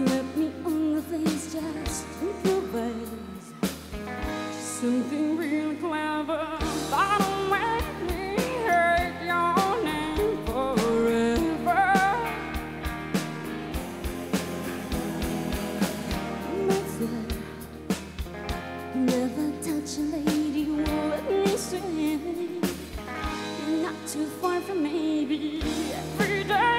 slap me on the face just. Something real. listening. Not too far from maybe every day.